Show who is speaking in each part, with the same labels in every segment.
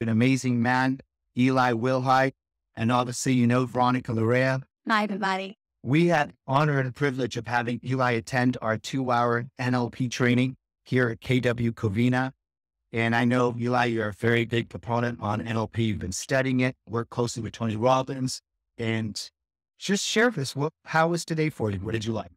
Speaker 1: an amazing man, Eli Wilhide, and obviously, you know, Veronica Larea.
Speaker 2: Hi, everybody.
Speaker 1: We had honor and privilege of having Eli attend our two hour NLP training here at KW Covina. And I know, Eli, you're a very big proponent on NLP. You've been studying it, work closely with Tony Robbins, and just share this. What, how was today for you? What did you like?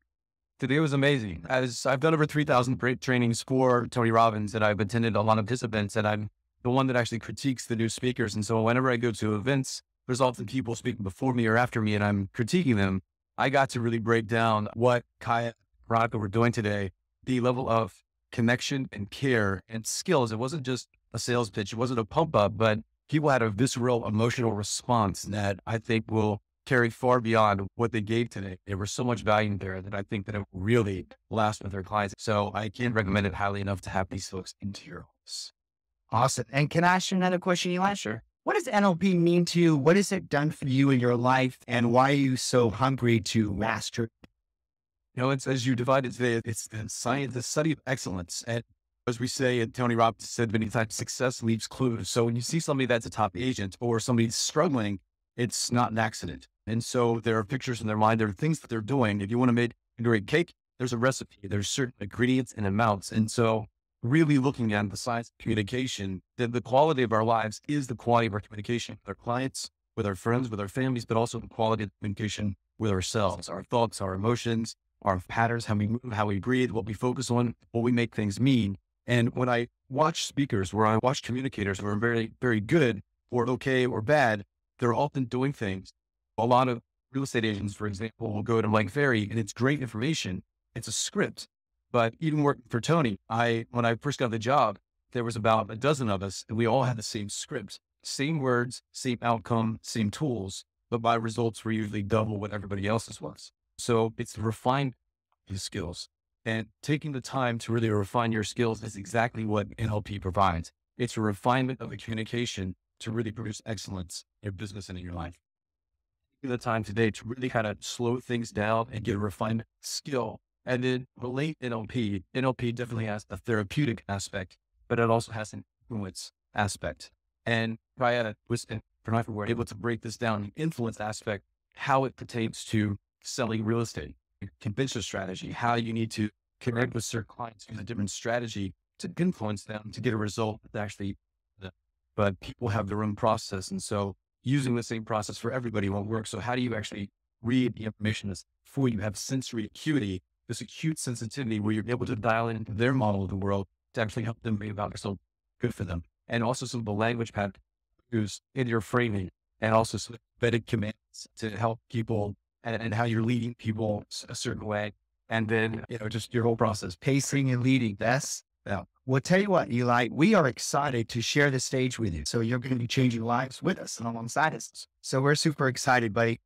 Speaker 3: Today was amazing. As I've done over 3,000 trainings for Tony Robbins, and I've attended a lot of his events, and I'm the one that actually critiques the new speakers. And so whenever I go to events, there's often people speaking before me or after me, and I'm critiquing them. I got to really break down what Kaya Veronica were doing today, the level of connection and care and skills. It wasn't just a sales pitch. It wasn't a pump up, but people had a visceral emotional response that I think will carry far beyond what they gave today. There was so much value there that I think that it really last with their clients. So I can't recommend it highly enough to have these folks into your office.
Speaker 1: Awesome. And can I ask you another question, Eli?
Speaker 3: Sure.
Speaker 1: What does NLP mean to you? What has it done for you in your life? And why are you so hungry to master?
Speaker 3: You know, it's as you divide it today, it's the science, the study of excellence. And as we say, and Tony Robbins said many times, success leaves clues. So when you see somebody that's a top agent or somebody's struggling, it's not an accident. And so there are pictures in their mind, there are things that they're doing. If you want to make a great cake, there's a recipe, there's certain ingredients and amounts. And so really looking at the science of communication, that the quality of our lives is the quality of our communication with our clients, with our friends, with our families, but also the quality of communication with ourselves, our thoughts, our emotions, our patterns, how we move, how we breathe, what we focus on, what we make things mean. And when I watch speakers, where I watch communicators who are very, very good or okay or bad, they're often doing things. A lot of real estate agents, for example, will go to Mike Ferry and it's great information. It's a script. But even working for Tony, I, when I first got the job, there was about a dozen of us and we all had the same script, same words, same outcome, same tools, but my results were usually double what everybody else's was. So it's refined his skills and taking the time to really refine your skills is exactly what NLP provides. It's a refinement of the communication to really produce excellence in your business and in your life. Taking the time today to really kind of slow things down and get a refined skill and then relate NLP. NLP definitely has a therapeutic aspect, but it also has an influence aspect. And Kaya was, were able to break this down, influence aspect, how it pertains to selling real estate, conventional strategy, how you need to connect with certain clients, use a different strategy to influence them to get a result actually, uh, but people have their own process. And so using the same process for everybody won't work. So how do you actually read the information that's for you have sensory acuity, this acute sensitivity where you're able to dial into their model of the world to actually help them be about yourself good for them. And also some of the language pad use in your framing and also some embedded commands to help people and, and how you're leading people a certain way. And then, you know, just your whole process,
Speaker 1: pacing and leading. That's, yeah. Well, tell you what, Eli, we are excited to share the stage with you. So you're going to be changing lives with us and alongside us. So we're super excited, buddy.